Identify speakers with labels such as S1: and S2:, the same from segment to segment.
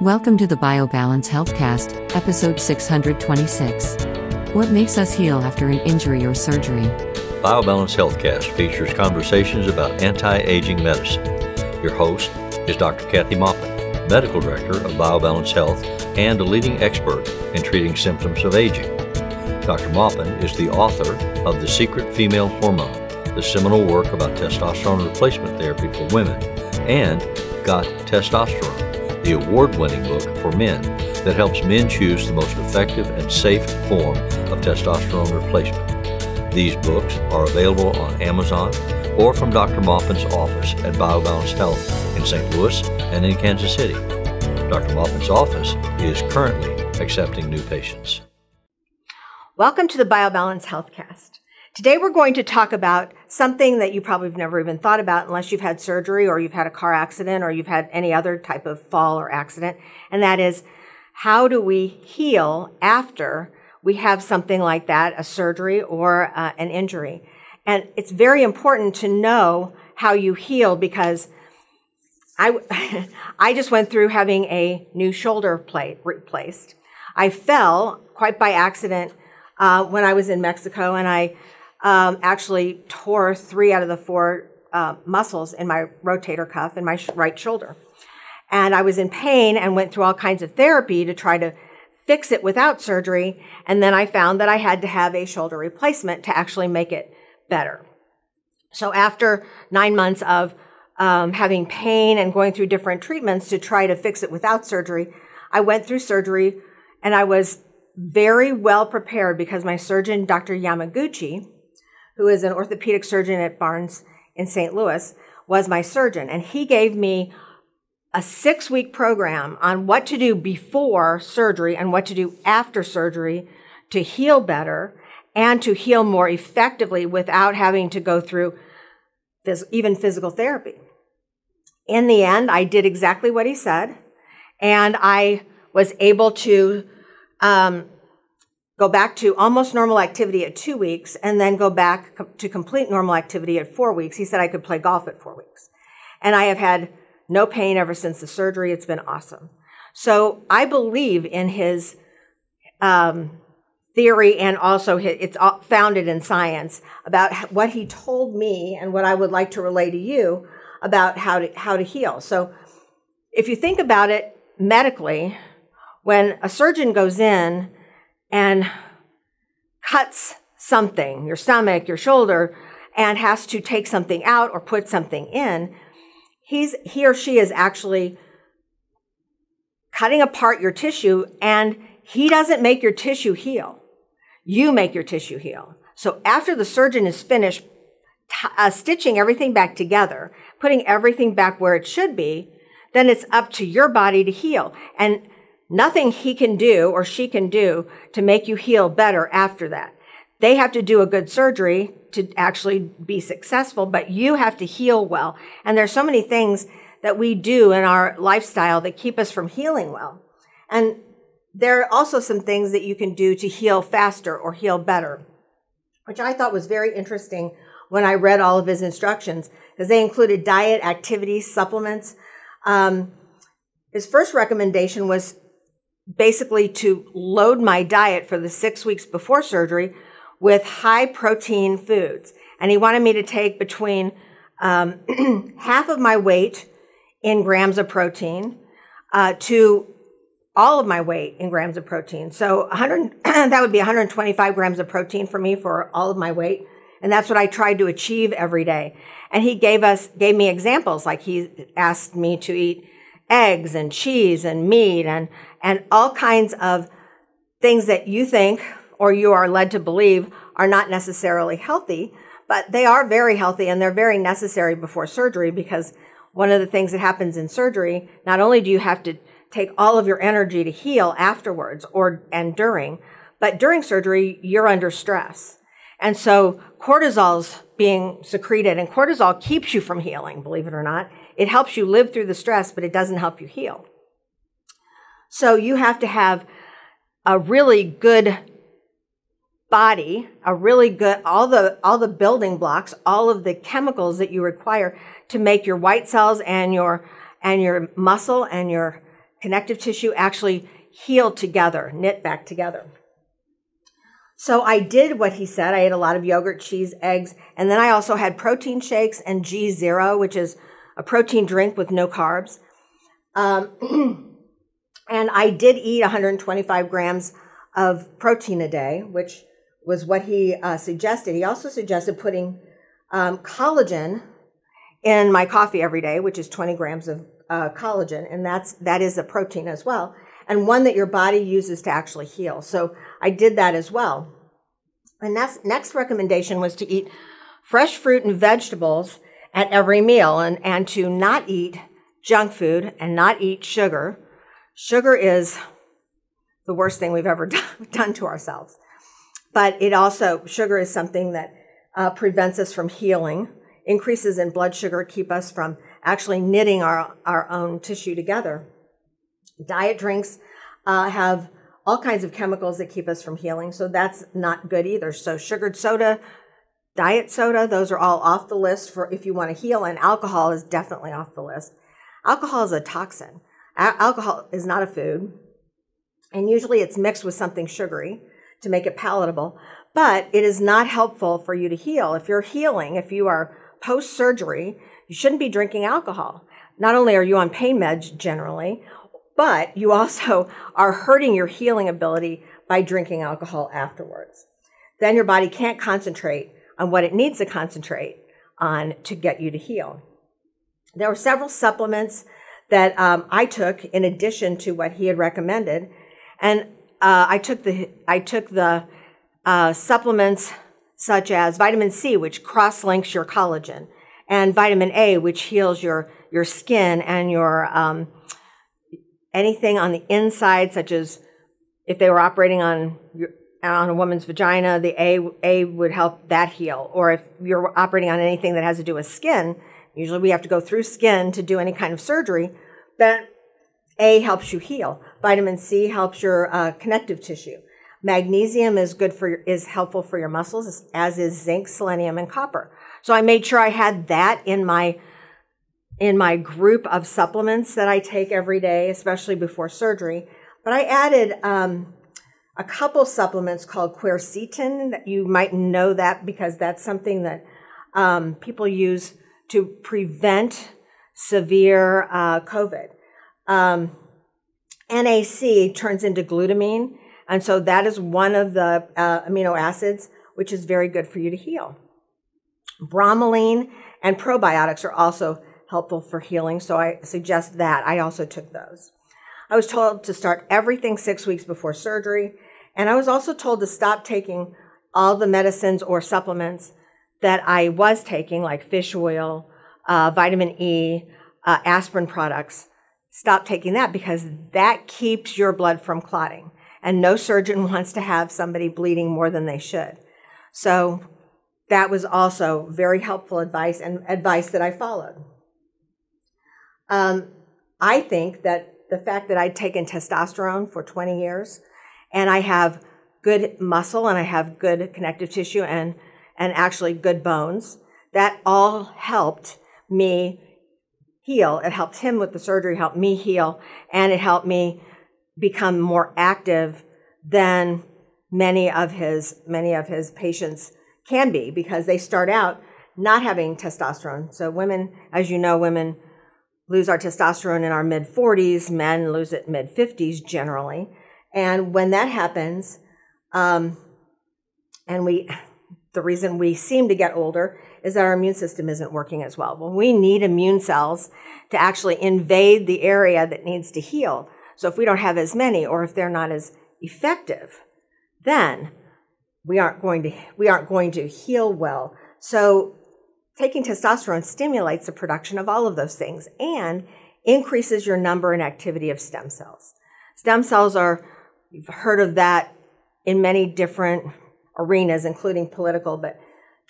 S1: Welcome to the BioBalance Healthcast, episode 626. What makes us heal after an injury or surgery?
S2: BioBalance Healthcast features conversations about anti aging medicine. Your host is Dr. Kathy Maupin, Medical Director of BioBalance Health and a leading expert in treating symptoms of aging. Dr. Maupin is the author of The Secret Female Hormone, the seminal work about testosterone replacement therapy for women, and Got Testosterone the award winning book for men that helps men choose the most effective and safe form of testosterone replacement. These books are available on Amazon or from Dr. Maupin's office at BioBalance Health in St. Louis and in Kansas City. Dr. Maupin's office is currently accepting new patients.
S3: Welcome to the BioBalance Healthcast. Today we're going to talk about something that you probably have never even thought about unless you've had surgery or you've had a car accident or you've had any other type of fall or accident. And that is, how do we heal after we have something like that, a surgery or uh, an injury? And it's very important to know how you heal because I, I just went through having a new shoulder plate replaced. I fell quite by accident uh, when I was in Mexico and I um, actually tore three out of the four uh, muscles in my rotator cuff in my sh- right shoulder. And I was in pain and went through all kinds of therapy to try to fix it without surgery. And then I found that I had to have a shoulder replacement to actually make it better. So after nine months of um, having pain and going through different treatments to try to fix it without surgery, I went through surgery and I was very well prepared because my surgeon, Dr. Yamaguchi, who is an orthopedic surgeon at Barnes in St. Louis, was my surgeon. And he gave me a six week program on what to do before surgery and what to do after surgery to heal better and to heal more effectively without having to go through phys- even physical therapy. In the end, I did exactly what he said, and I was able to um, go back to almost normal activity at two weeks, and then go back to complete normal activity at four weeks. He said I could play golf at four weeks. And I have had no pain ever since the surgery. It's been awesome. So I believe in his um, theory and also his, it's founded in science about what he told me and what I would like to relay to you about how to, how to heal. So if you think about it medically, when a surgeon goes in and cuts something, your stomach, your shoulder, and has to take something out or put something in, he's, he or she is actually cutting apart your tissue and he doesn't make your tissue heal. You make your tissue heal. So after the surgeon is finished t- uh, stitching everything back together, putting everything back where it should be, then it's up to your body to heal. And Nothing he can do or she can do to make you heal better after that. They have to do a good surgery to actually be successful, but you have to heal well. And there's so many things that we do in our lifestyle that keep us from healing well. And there are also some things that you can do to heal faster or heal better, which I thought was very interesting when I read all of his instructions because they included diet, activities, supplements. Um, his first recommendation was basically to load my diet for the six weeks before surgery with high protein foods. And he wanted me to take between um, half of my weight in grams of protein uh, to all of my weight in grams of protein. So 100, that would be 125 grams of protein for me for all of my weight. And that's what I tried to achieve every day. And he gave us, gave me examples, like he asked me to eat eggs and cheese and meat and, and all kinds of things that you think or you are led to believe are not necessarily healthy, but they are very healthy and they're very necessary before surgery because one of the things that happens in surgery, not only do you have to take all of your energy to heal afterwards or and during, but during surgery, you're under stress. And so cortisol's being secreted and cortisol keeps you from healing, believe it or not. It helps you live through the stress, but it doesn't help you heal. So you have to have a really good body, a really good all the all the building blocks, all of the chemicals that you require to make your white cells and your and your muscle and your connective tissue actually heal together, knit back together. So I did what he said. I ate a lot of yogurt, cheese, eggs, and then I also had protein shakes and G Zero, which is a protein drink with no carbs. Um, and I did eat 125 grams of protein a day, which was what he uh, suggested. He also suggested putting um, collagen in my coffee every day, which is 20 grams of uh, collagen, and that's that is a protein as well, and one that your body uses to actually heal. So I did that as well. And next, next recommendation was to eat fresh fruit and vegetables at every meal, and and to not eat junk food and not eat sugar. Sugar is the worst thing we've ever done to ourselves. But it also, sugar is something that uh, prevents us from healing. Increases in blood sugar keep us from actually knitting our, our own tissue together. Diet drinks uh, have all kinds of chemicals that keep us from healing, so that's not good either. So, sugared soda, diet soda, those are all off the list for if you want to heal, and alcohol is definitely off the list. Alcohol is a toxin. Alcohol is not a food, and usually it's mixed with something sugary to make it palatable, but it is not helpful for you to heal. If you're healing, if you are post surgery, you shouldn't be drinking alcohol. Not only are you on pain meds generally, but you also are hurting your healing ability by drinking alcohol afterwards. Then your body can't concentrate on what it needs to concentrate on to get you to heal. There were several supplements that um, I took in addition to what he had recommended, and uh, I took the I took the uh, supplements such as vitamin C, which cross-links your collagen, and vitamin A, which heals your your skin and your um, anything on the inside, such as if they were operating on on a woman's vagina, the A A would help that heal. Or if you're operating on anything that has to do with skin, usually we have to go through skin to do any kind of surgery. Then A helps you heal. Vitamin C helps your uh, connective tissue. Magnesium is good for is helpful for your muscles, as is zinc, selenium, and copper. So I made sure I had that in my in my group of supplements that I take every day, especially before surgery. But I added um, a couple supplements called quercetin. That you might know that because that's something that um, people use to prevent severe uh, COVID. Um, NAC turns into glutamine, and so that is one of the uh, amino acids which is very good for you to heal. Bromelain and probiotics are also helpful for healing, so I suggest that. I also took those. I was told to start everything six weeks before surgery, and I was also told to stop taking all the medicines or supplements that I was taking, like fish oil, uh, vitamin E, uh, aspirin products. Stop taking that because that keeps your blood from clotting. And no surgeon wants to have somebody bleeding more than they should. So that was also very helpful advice and advice that I followed. Um, I think that the fact that I'd taken testosterone for 20 years and I have good muscle and I have good connective tissue and, and actually good bones, that all helped me heal. It helped him with the surgery, helped me heal, and it helped me become more active than many of his many of his patients can be because they start out not having testosterone. So women, as you know, women lose our testosterone in our mid 40s, men lose it mid 50s generally. And when that happens, um, and we, the reason we seem to get older is that our immune system isn't working as well. Well, we need immune cells to actually invade the area that needs to heal. So if we don't have as many, or if they're not as effective, then we aren't going to we aren't going to heal well. So taking testosterone stimulates the production of all of those things and increases your number and activity of stem cells. Stem cells are you've heard of that in many different arenas including political but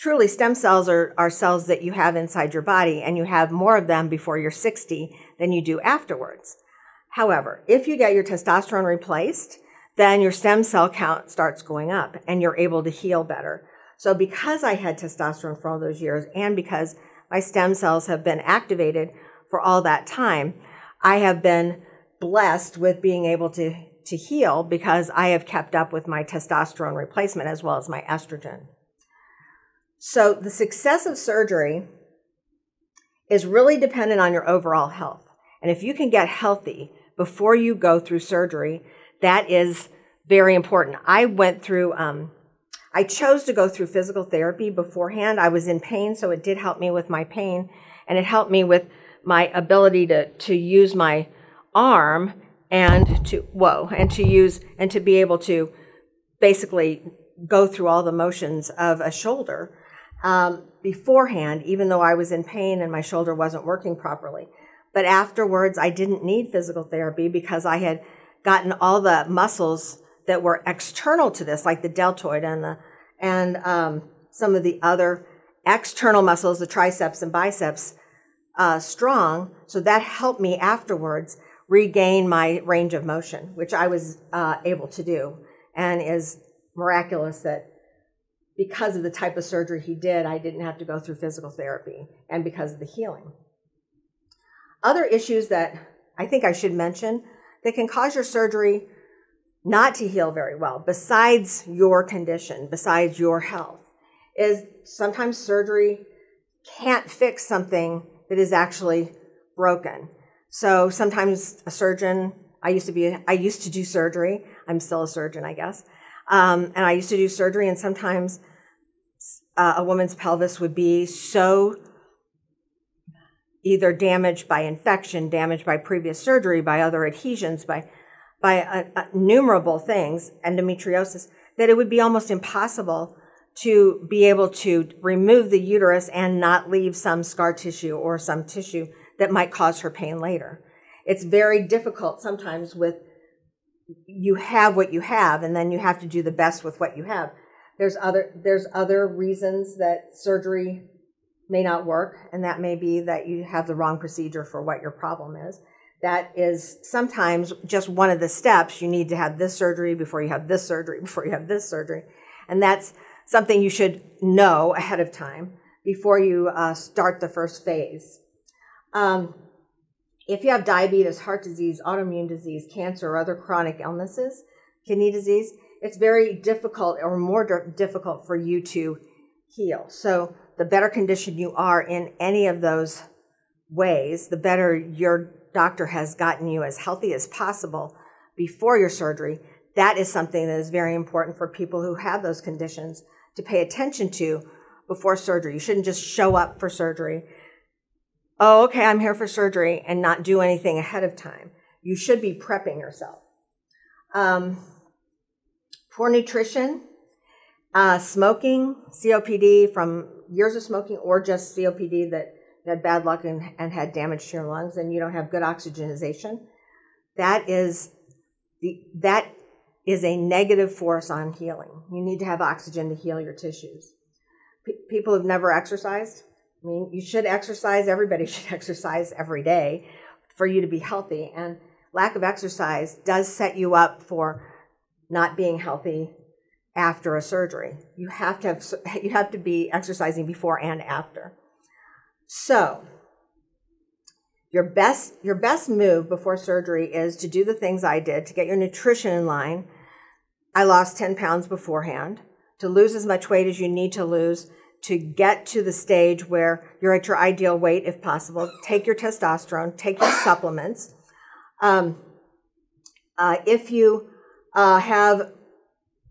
S3: truly stem cells are, are cells that you have inside your body and you have more of them before you're 60 than you do afterwards. However, if you get your testosterone replaced, then your stem cell count starts going up and you're able to heal better. So because I had testosterone for all those years and because my stem cells have been activated for all that time, I have been blessed with being able to, to heal because I have kept up with my testosterone replacement as well as my estrogen. So the success of surgery is really dependent on your overall health. And if you can get healthy before you go through surgery, that is very important. I went through, um, I chose to go through physical therapy beforehand. I was in pain, so it did help me with my pain, and it helped me with my ability to, to use my arm and to, whoa, and to use, and to be able to basically go through all the motions of a shoulder um, beforehand, even though I was in pain and my shoulder wasn't working properly. But afterwards, I didn't need physical therapy because I had gotten all the muscles that were external to this, like the deltoid and the and um, some of the other external muscles, the triceps and biceps, uh, strong. So that helped me afterwards regain my range of motion, which I was uh, able to do, and is miraculous that because of the type of surgery he did, I didn't have to go through physical therapy, and because of the healing. Other issues that I think I should mention that can cause your surgery not to heal very well, besides your condition, besides your health, is sometimes surgery can't fix something that is actually broken. So sometimes a surgeon, I used to be, I used to do surgery. I'm still a surgeon, I guess. Um, and I used to do surgery, and sometimes uh, a woman's pelvis would be so either damaged by infection, damaged by previous surgery, by other adhesions, by by uh, uh, innumerable things, endometriosis, that it would be almost impossible to be able to remove the uterus and not leave some scar tissue or some tissue that might cause her pain later. It's very difficult sometimes with you have what you have and then you have to do the best with what you have. There's other there's other reasons that surgery may not work and that may be that you have the wrong procedure for what your problem is that is sometimes just one of the steps. You need to have this surgery before you have this surgery, before you have this surgery. And that's something you should know ahead of time before you uh, start the first phase. Um, if you have diabetes, heart disease, autoimmune disease, cancer, or other chronic illnesses, kidney disease, it's very difficult or more difficult for you to heal. So the better condition you are in any of those ways, the better your doctor has gotten you as healthy as possible before your surgery, that is something that is very important for people who have those conditions to pay attention to before surgery. You shouldn't just show up for surgery. Oh, okay, I'm here for surgery and not do anything ahead of time. You should be prepping yourself. Um, poor nutrition, uh, smoking, COPD from years of smoking, or just COPD that had bad luck and, and had damage to your lungs and you don't have good oxygenization, that is the that is a negative force on healing. You need to have oxygen to heal your tissues. P- people who've never exercised, I mean, you should exercise. Everybody should exercise every day for you to be healthy. And lack of exercise does set you up for not being healthy after a surgery. You have to have, you have to be exercising before and after. So, your best your best move before surgery is to do the things I did to get your nutrition in line. I lost 10 pounds beforehand to lose as much weight as you need to lose to get to the stage where you're at your ideal weight if possible. Take your testosterone, take your supplements. Um, uh, if you uh, have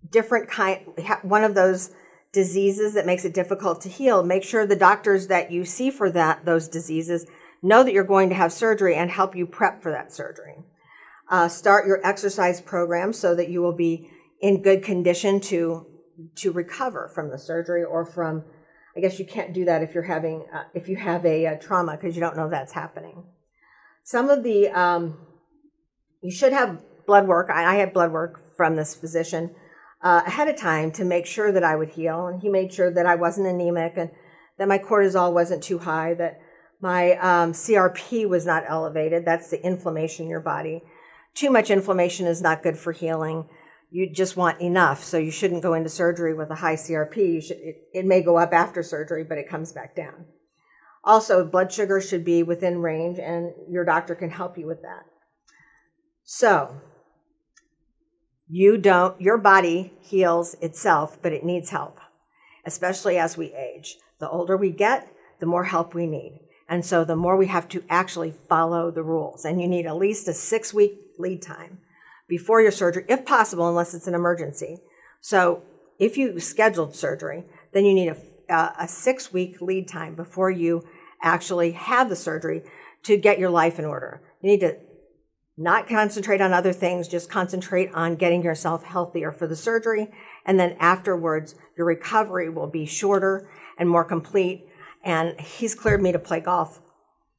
S3: different kind, one of those diseases that makes it difficult to heal, make sure the doctors that you see for that those diseases know that you're going to have surgery and help you prep for that surgery. Uh, start your exercise program so that you will be in good condition to to recover from the surgery or from. I guess you can't do that if you're having uh, if you have a, a trauma because you don't know that's happening. Some of the um, you should have blood work. I, I had blood work from this physician uh, ahead of time to make sure that I would heal. And he made sure that I wasn't anemic and that my cortisol wasn't too high, that my um, CRP was not elevated. That's the inflammation in your body. Too much inflammation is not good for healing. You just want enough, so you shouldn't go into surgery with a high CRP. Should, it, it may go up after surgery, but it comes back down. Also, blood sugar should be within range, and your doctor can help you with that. So, you don't, your body heals itself, but it needs help, especially as we age. The older we get, the more help we need. And so the more we have to actually follow the rules. And you need at least a six week lead time before your surgery, if possible, unless it's an emergency. So if you scheduled surgery, then you need a, a six week lead time before you actually have the surgery to get your life in order. You need to not concentrate on other things, just concentrate on getting yourself healthier for the surgery. And then afterwards, your recovery will be shorter and more complete and he's cleared me to play golf,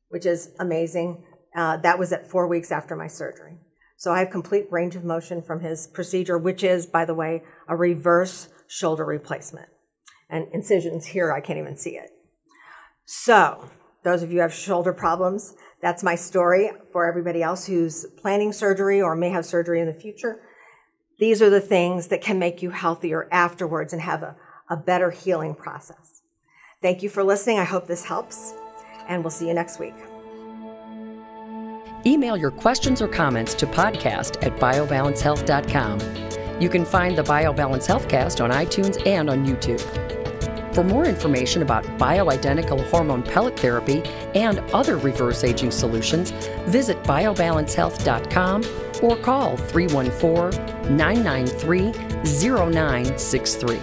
S3: which is amazing. Uh, that was at four weeks after my surgery. So I have complete range of motion from his procedure, which is, by the way, a reverse shoulder replacement. And incisions here, I can't even see it. So, those of you who have shoulder problems, that's my story for everybody else who's planning surgery or may have surgery in the future. These are the things that can make you healthier afterwards and have a, a better healing process. Thank you for listening. I hope this helps, and we'll see you next week.
S4: Email your questions or comments to podcast at biobalancehealth.com. You can find the BioBalance Healthcast on iTunes and on YouTube. For more information about bioidentical hormone pellet therapy and other reverse aging solutions, visit biobalancehealth.com or call 314 993 0963.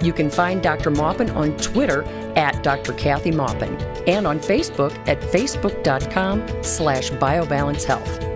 S4: You can find Dr. Maupin on Twitter at Dr. Kathy Maupin and on Facebook at facebook.com slash biobalancehealth.